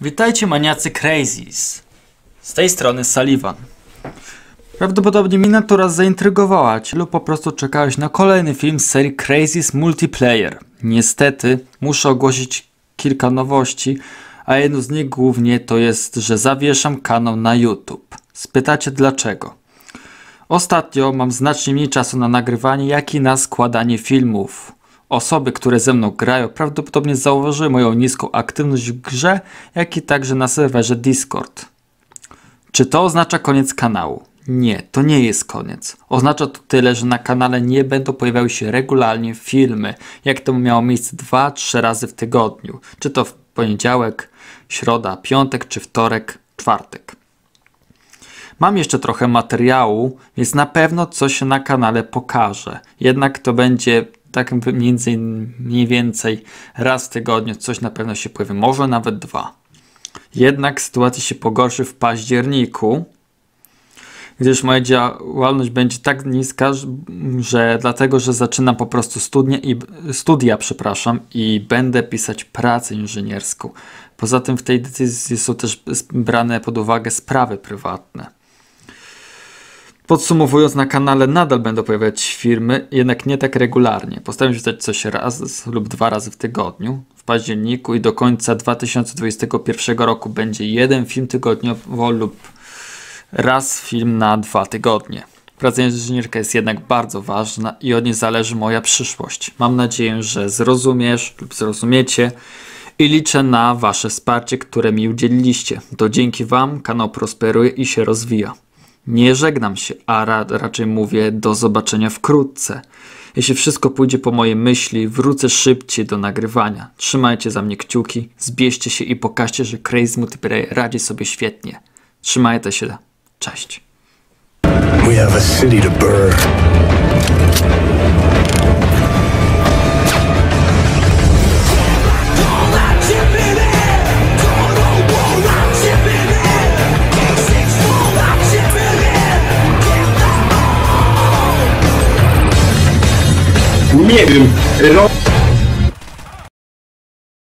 Witajcie maniacy Crazies. Z tej strony Sullivan. Prawdopodobnie mnie natura zaintrygowała cię lub po prostu czekałeś na kolejny film z serii Crazies Multiplayer. Niestety muszę ogłosić kilka nowości, a jedną z nich głównie to jest, że zawieszam kanał na YouTube. Spytacie dlaczego? Ostatnio mam znacznie mniej czasu na nagrywanie, jak i na składanie filmów. Osoby, które ze mną grają, prawdopodobnie zauważyły moją niską aktywność w grze, jak i także na serwerze Discord. Czy to oznacza koniec kanału? Nie, to nie jest koniec. Oznacza to tyle, że na kanale nie będą pojawiały się regularnie filmy, jak to miało miejsce 2-3 razy w tygodniu. Czy to w poniedziałek, środa, piątek, czy wtorek, czwartek. Mam jeszcze trochę materiału, więc na pewno coś na kanale pokaże. Jednak to będzie tak między, mniej więcej raz w tygodniu coś na pewno się pojawi, może nawet dwa. Jednak sytuacja się pogorszy w październiku, gdyż moja działalność będzie tak niska, że dlatego, że zaczynam po prostu studia i, studia, przepraszam, i będę pisać pracę inżynierską. Poza tym w tej decyzji są też brane pod uwagę sprawy prywatne. Podsumowując, na kanale nadal będą pojawiać się filmy, jednak nie tak regularnie. Postaram się wstać coś raz lub dwa razy w tygodniu. W październiku i do końca 2021 roku będzie jeden film tygodniowo lub raz film na dwa tygodnie. Praca inżynierka jest jednak bardzo ważna i od niej zależy moja przyszłość. Mam nadzieję, że zrozumiesz lub zrozumiecie i liczę na Wasze wsparcie, które mi udzieliliście. To dzięki Wam kanał prosperuje i się rozwija. Nie żegnam się, a ra raczej mówię do zobaczenia wkrótce. Jeśli wszystko pójdzie po mojej myśli, wrócę szybciej do nagrywania. Trzymajcie za mnie kciuki, zbierzcie się i pokażcie, że Crazy Multiplayer radzi sobie świetnie. Trzymajcie się. Cześć. We have a city to burn. Nie wiem, ro...